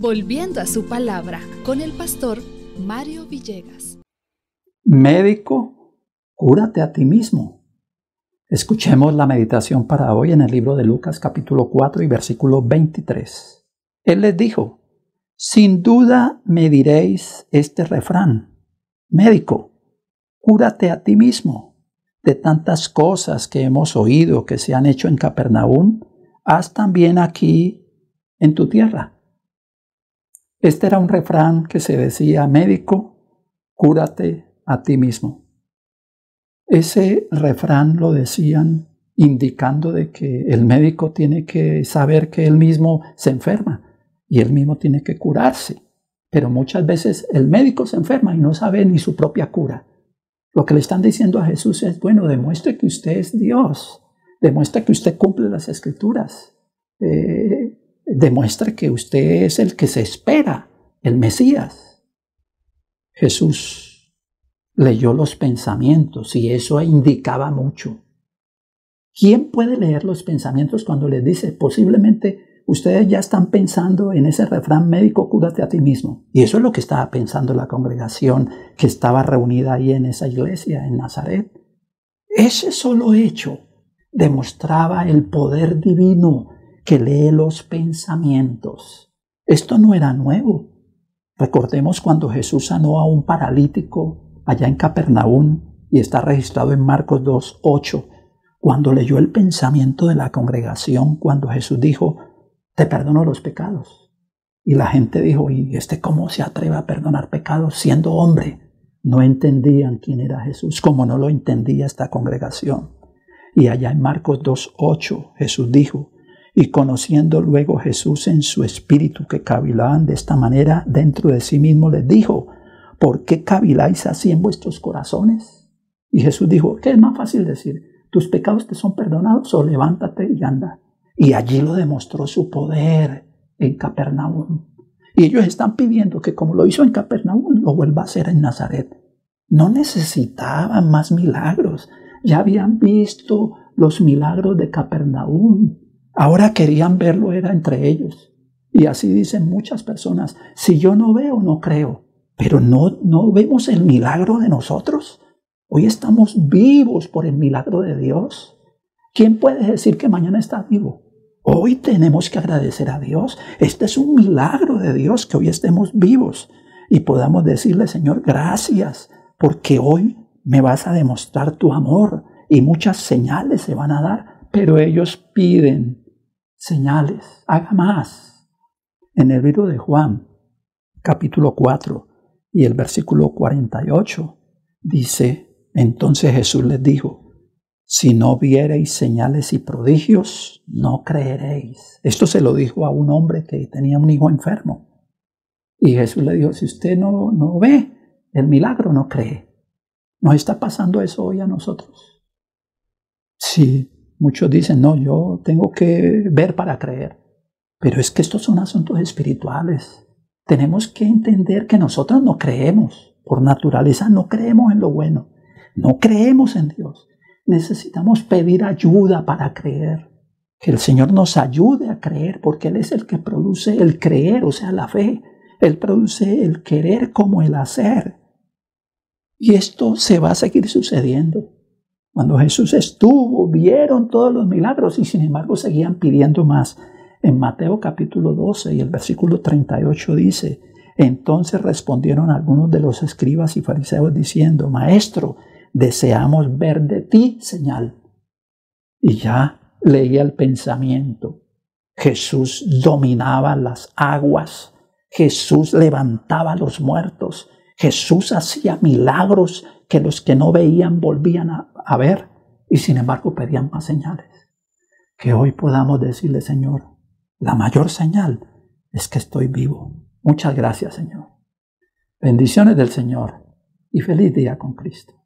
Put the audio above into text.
Volviendo a su palabra con el pastor Mario Villegas. Médico, cúrate a ti mismo. Escuchemos la meditación para hoy en el libro de Lucas capítulo 4 y versículo 23. Él les dijo, sin duda me diréis este refrán, médico, cúrate a ti mismo. De tantas cosas que hemos oído que se han hecho en Capernaum, haz también aquí en tu tierra. Este era un refrán que se decía, médico, cúrate a ti mismo. Ese refrán lo decían indicando de que el médico tiene que saber que él mismo se enferma y él mismo tiene que curarse. Pero muchas veces el médico se enferma y no sabe ni su propia cura. Lo que le están diciendo a Jesús es, bueno, demuestre que usted es Dios, demuestre que usted cumple las escrituras, eh, demuestre que usted es el que se espera, el Mesías. Jesús leyó los pensamientos y eso indicaba mucho. ¿Quién puede leer los pensamientos cuando les dice, posiblemente ustedes ya están pensando en ese refrán médico, cúrate a ti mismo. Y eso es lo que estaba pensando la congregación que estaba reunida ahí en esa iglesia, en Nazaret. Ese solo hecho demostraba el poder divino que lee los pensamientos. Esto no era nuevo. Recordemos cuando Jesús sanó a un paralítico allá en Capernaum y está registrado en Marcos 2, 8, cuando leyó el pensamiento de la congregación, cuando Jesús dijo, te perdono los pecados. Y la gente dijo, ¿y este cómo se atreve a perdonar pecados siendo hombre? No entendían quién era Jesús, como no lo entendía esta congregación. Y allá en Marcos 2.8 Jesús dijo, y conociendo luego Jesús en su espíritu que cavilaban de esta manera dentro de sí mismo, les dijo, ¿por qué caviláis así en vuestros corazones? Y Jesús dijo, ¿qué es más fácil decir? ¿Tus pecados te son perdonados o levántate y anda? Y allí lo demostró su poder en Capernaum. Y ellos están pidiendo que como lo hizo en Capernaum, lo vuelva a hacer en Nazaret. No necesitaban más milagros. Ya habían visto los milagros de Capernaum. Ahora querían verlo, era entre ellos. Y así dicen muchas personas, si yo no veo, no creo. Pero no, no vemos el milagro de nosotros. Hoy estamos vivos por el milagro de Dios. ¿Quién puede decir que mañana está vivo? Hoy tenemos que agradecer a Dios. Este es un milagro de Dios que hoy estemos vivos y podamos decirle, Señor, gracias, porque hoy me vas a demostrar tu amor y muchas señales se van a dar, pero ellos piden señales, haga más. En el libro de Juan, capítulo 4 y el versículo 48, dice, entonces Jesús les dijo, si no viereis señales y prodigios, no creeréis. Esto se lo dijo a un hombre que tenía un hijo enfermo. Y Jesús le dijo, si usted no, no ve el milagro, no cree. ¿Nos está pasando eso hoy a nosotros? Sí, muchos dicen, no, yo tengo que ver para creer. Pero es que estos son asuntos espirituales. Tenemos que entender que nosotros no creemos. Por naturaleza no creemos en lo bueno. No creemos en Dios necesitamos pedir ayuda para creer. Que el Señor nos ayude a creer, porque Él es el que produce el creer, o sea, la fe. Él produce el querer como el hacer. Y esto se va a seguir sucediendo. Cuando Jesús estuvo, vieron todos los milagros y sin embargo seguían pidiendo más. En Mateo capítulo 12 y el versículo 38 dice, entonces respondieron algunos de los escribas y fariseos diciendo, Maestro, deseamos ver de ti señal. Y ya leía el pensamiento. Jesús dominaba las aguas. Jesús levantaba los muertos. Jesús hacía milagros que los que no veían volvían a, ver y sin embargo pedían más señales. Que hoy podamos decirle, Señor, la mayor señal es que estoy vivo. Muchas gracias, Señor. Bendiciones del Señor y feliz día con Cristo.